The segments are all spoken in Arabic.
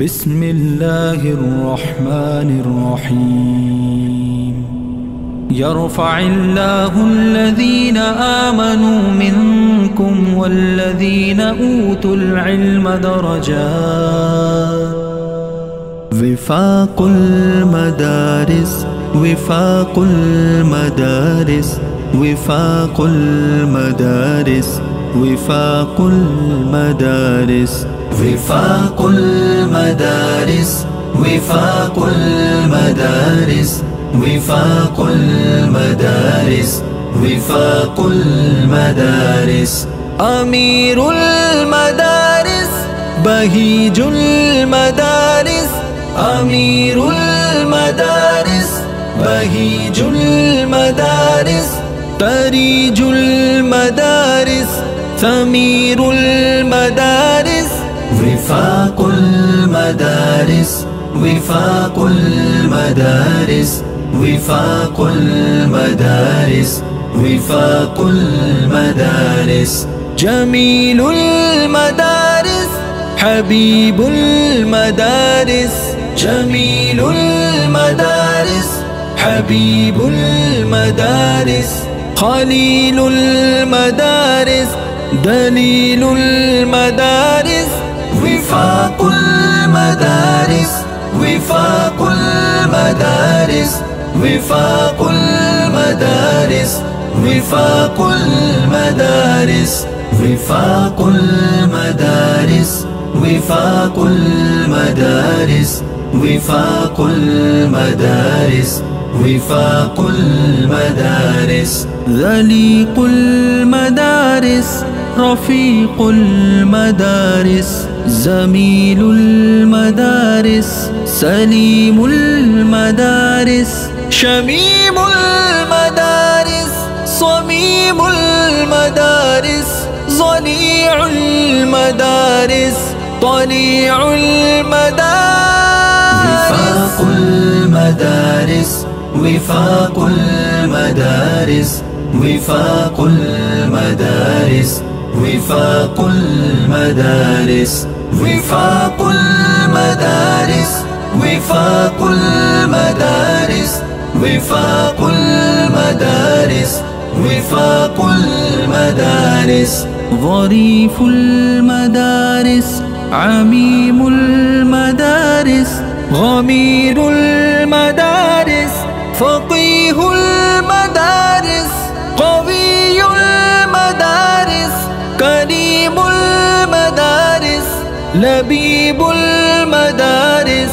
بسم الله الرحمن الرحيم. يرفع الله الذين آمنوا منكم والذين أوتوا العلم درجات. وفاق المدارس وفاق المدارس وفاق المدارس وفاق المدارس. وفاق المدارس وفاق المدارس وفاق المدارس وفاق المدارس. أمير المدارس بهيج المدارس. أمير المدارس بهيج المدارس. تريج المدارس ثمير المدارس. وفاق المدارس وفاق المدارس وفاق المدارس وفاق المدارس. جميل المدارس حبيب المدارس. جميل المدارس حبيب المدارس. خليل المدارس دليل المدارس. وفاق المدارس وفاق المدارس وفاق المدارس وفاق المدارس وفاق المدارس وفاق المدارس وفاق المدارس وفاق المدارس. ذليق المدارس رفيق المدارس. زميل المدارس سليم المدارس. شميم المدارس صميم المدارس. ظليع المدارس طليع المدارس. وفاق المدارس وفاق المدارس. وفاق المدارس وفاق المدارس. وفاق المدارس وفاق المدارس وفاق المدارس وفاق المدارس. ظريف المدارس عميم المدارس غمير المدارس فقيه المدارس قوي المدارس كريم المدارس لبيب المدارس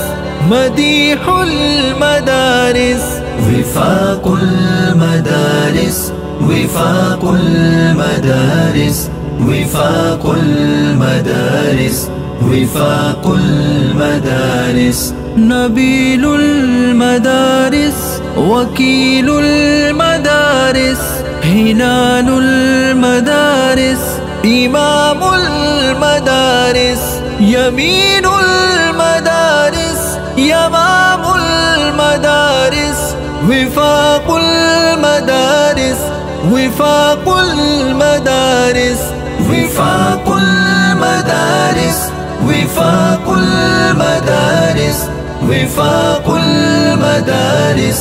مديح المدارس. وفاق المدارس وفاق المدارس وفاق المدارس وفاق المدارس. نبيل المدارس وكيل المدارس هلال المدارس إمام المدارس. يمين المدارس يمام المدارس وفاق المدارس وفاق المدارس وفاق المدارس وفاق المدارس وفاق المدارس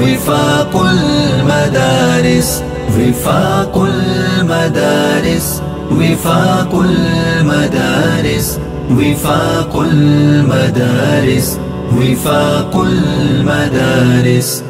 وفاق المدارس وفاق المدارس وفاق المدارس. وفاق المدارس وفاق المدارس.